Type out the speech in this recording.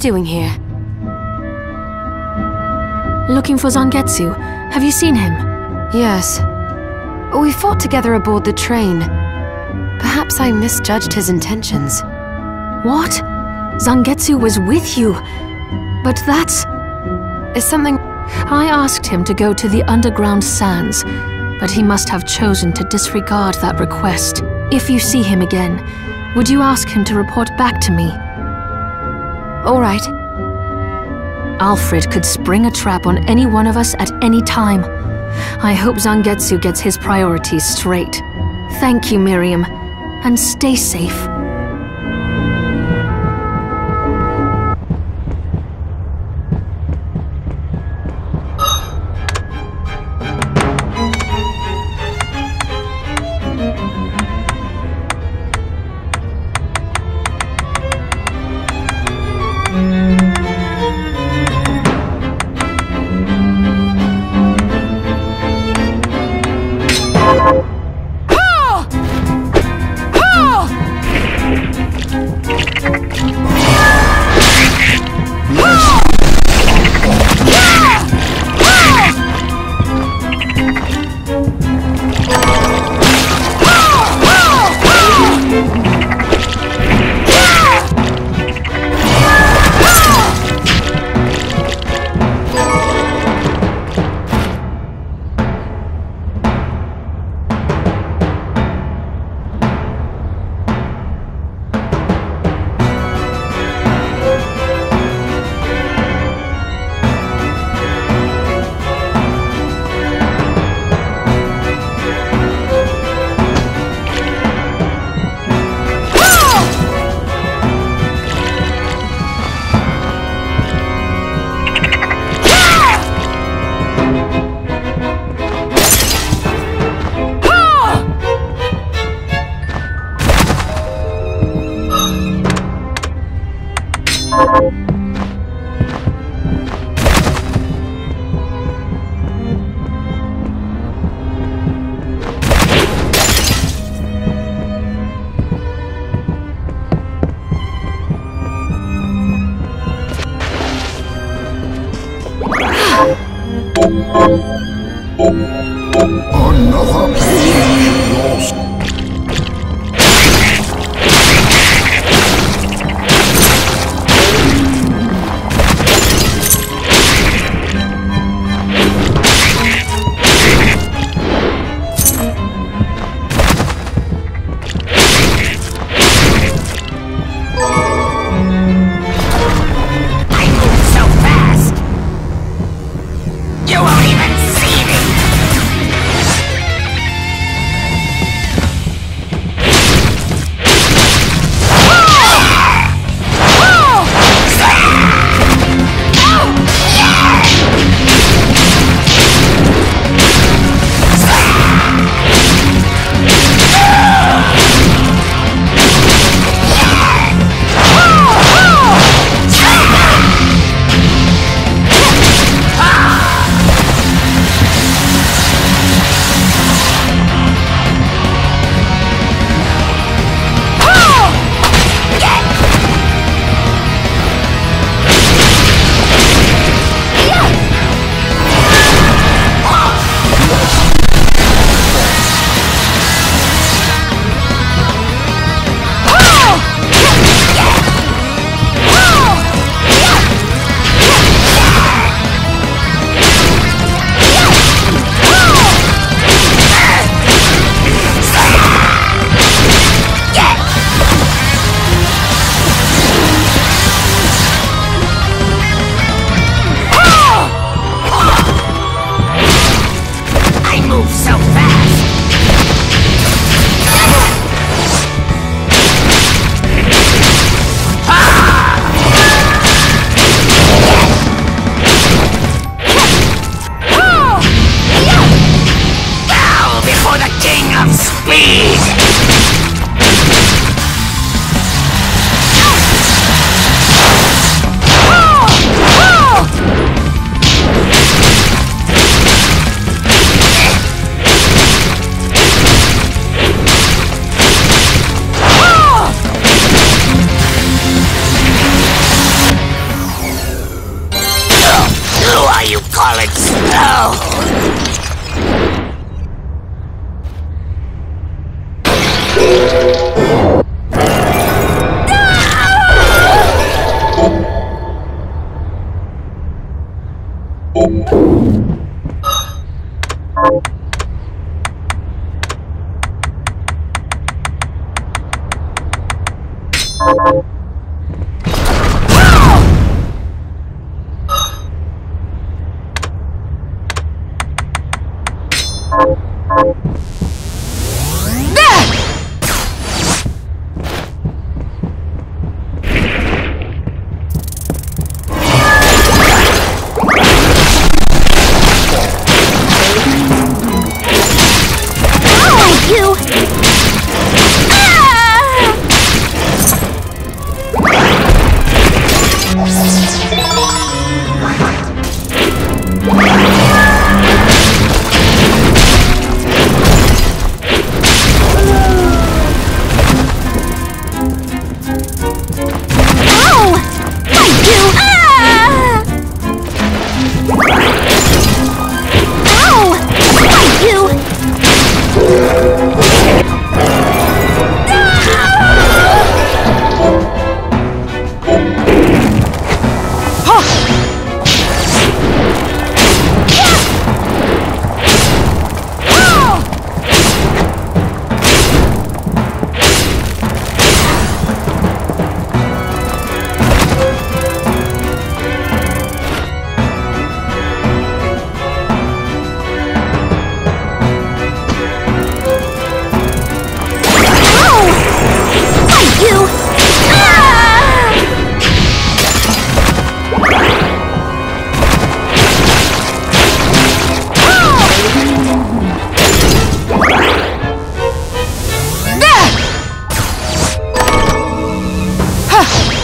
doing here? Looking for Zangetsu. Have you seen him? Yes. We fought together aboard the train. Perhaps I misjudged his intentions. What? Zangetsu was with you? But that's... Is something... I asked him to go to the underground sands, but he must have chosen to disregard that request. If you see him again, would you ask him to report back to me? All right. Alfred could spring a trap on any one of us at any time. I hope Zangetsu gets his priorities straight. Thank you, Miriam, and stay safe. Oh. Ah!